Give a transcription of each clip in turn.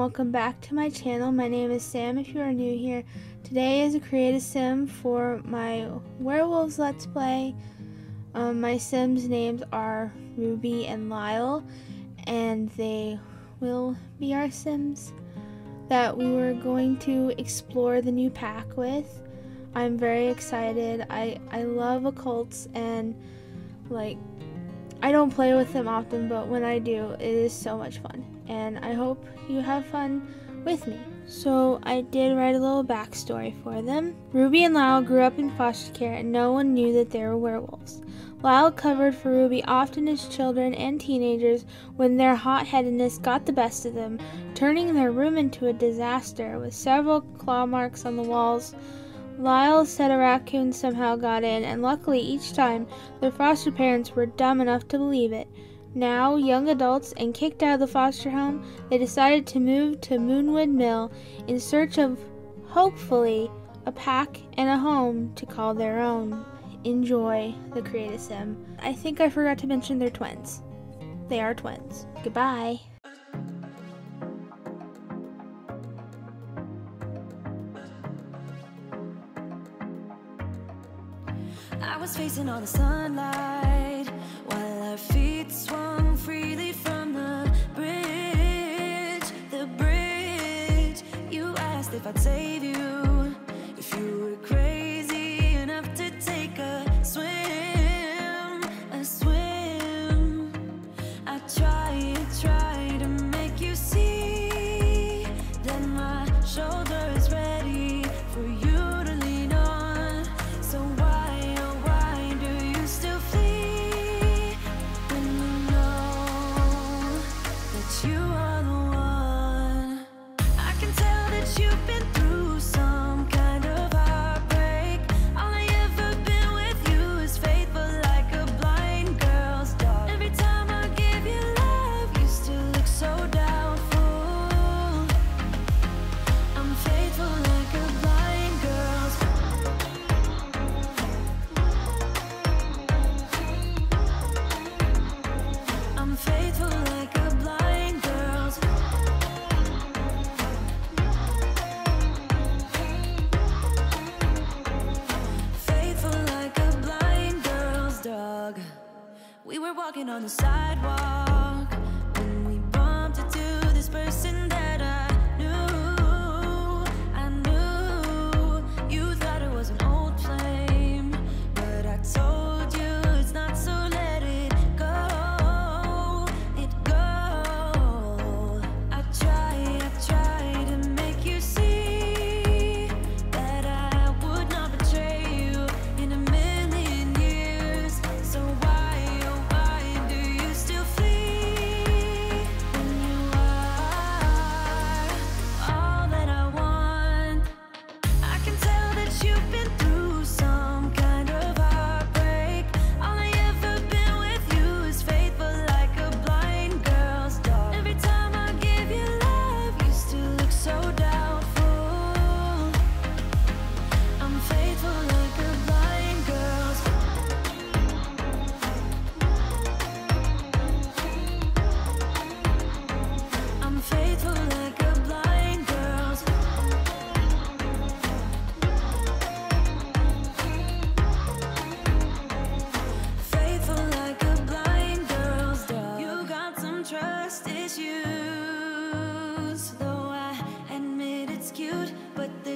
welcome back to my channel. My name is Sam if you are new here. Today is a Create-a-Sim for my werewolves let's play. Um, my sims names are Ruby and Lyall and they will be our sims that we were going to explore the new pack with. I'm very excited. I, I love occults and like I don't play with them often, but when I do, it is so much fun. And I hope you have fun with me. So I did write a little backstory for them. Ruby and Lyall grew up in foster care and no one knew that they were werewolves. Lyall covered for Ruby often as children and teenagers when their hot-headedness got the best of them, turning their room into a disaster with several claw marks on the walls, Lyall said a raccoon somehow got in, and luckily each time their foster parents were dumb enough to believe it. Now, young adults and kicked out of the foster home, they decided to move to Moonwood Mill in search of, hopefully, a pack and a home to call their own. Enjoy the Create-a-Sim. I think I forgot to mention they're twins. They are twins. Goodbye. I was facing all the sunlight while our feet swung I'd save you walking on the sidewalk. When we bumped into this person that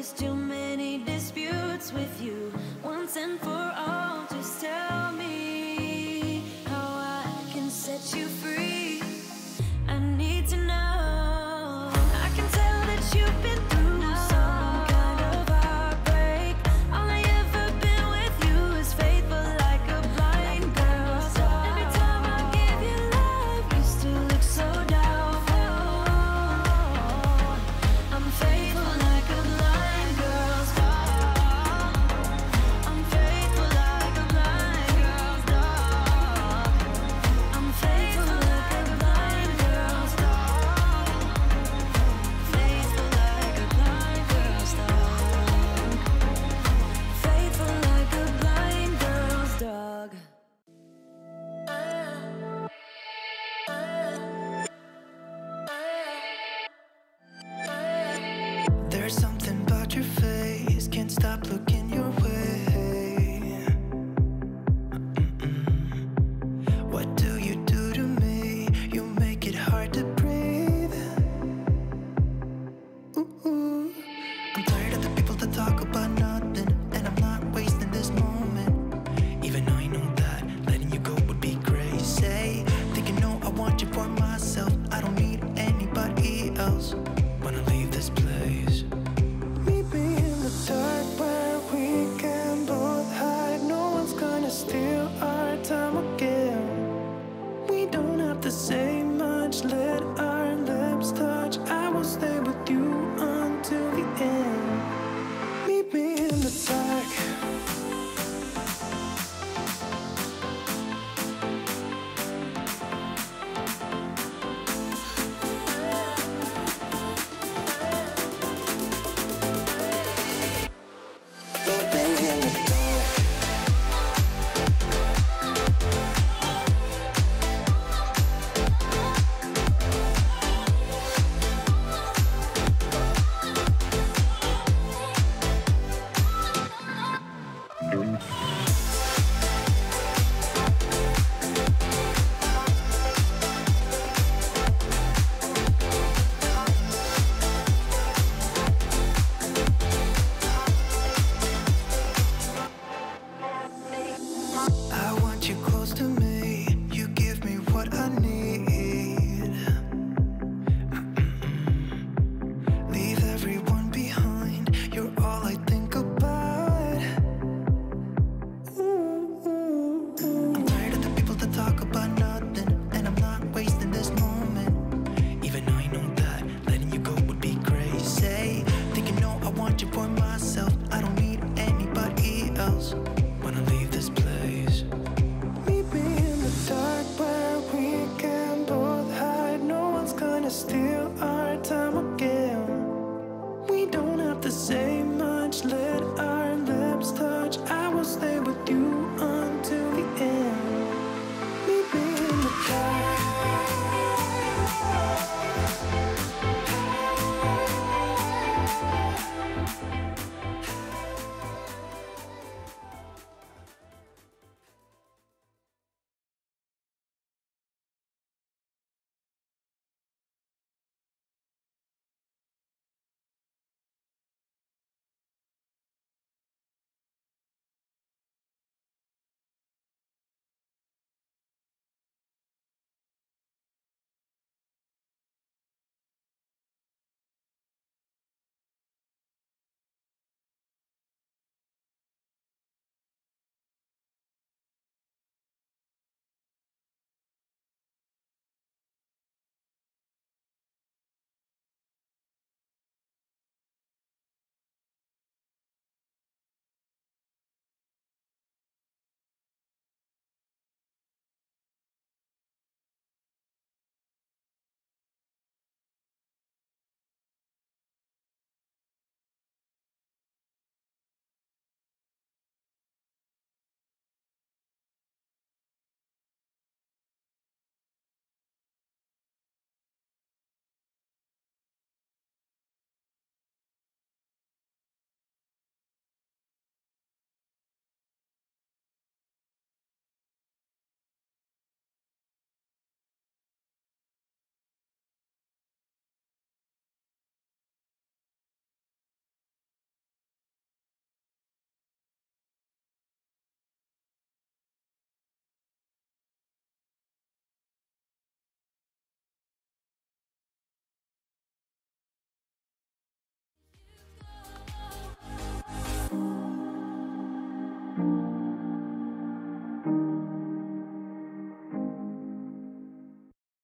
there's too many disputes with